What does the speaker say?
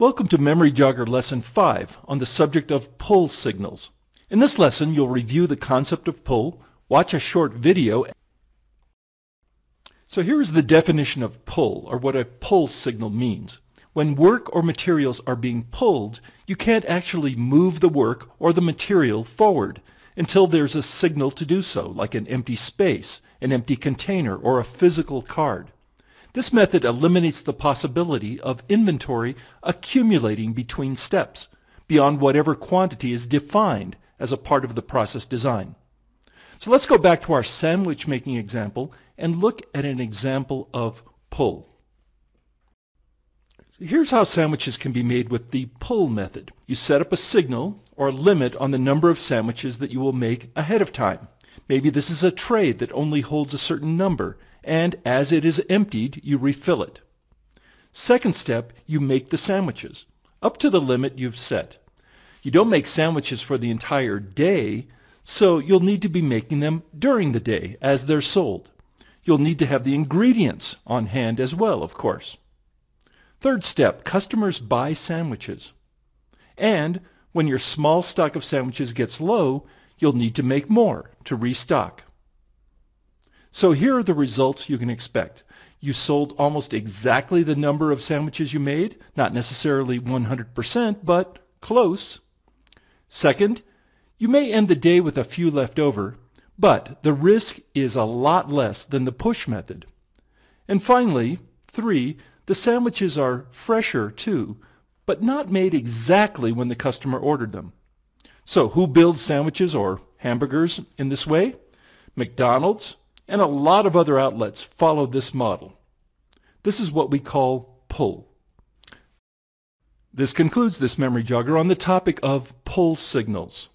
Welcome to Memory Jogger Lesson 5 on the subject of pull signals. In this lesson, you'll review the concept of pull, watch a short video. So here is the definition of pull, or what a pull signal means. When work or materials are being pulled, you can't actually move the work or the material forward until there's a signal to do so, like an empty space, an empty container, or a physical card. This method eliminates the possibility of inventory accumulating between steps, beyond whatever quantity is defined as a part of the process design. So let's go back to our sandwich making example and look at an example of pull. Here's how sandwiches can be made with the pull method. You set up a signal or limit on the number of sandwiches that you will make ahead of time. Maybe this is a tray that only holds a certain number and as it is emptied, you refill it. Second step, you make the sandwiches, up to the limit you've set. You don't make sandwiches for the entire day, so you'll need to be making them during the day as they're sold. You'll need to have the ingredients on hand as well, of course. Third step, customers buy sandwiches. And when your small stock of sandwiches gets low, you'll need to make more to restock. So here are the results you can expect. You sold almost exactly the number of sandwiches you made, not necessarily 100%, but close. Second, you may end the day with a few left over, but the risk is a lot less than the push method. And finally, three, the sandwiches are fresher too, but not made exactly when the customer ordered them. So who builds sandwiches or hamburgers in this way? McDonald's, and a lot of other outlets follow this model. This is what we call pull. This concludes this memory jogger on the topic of pull signals.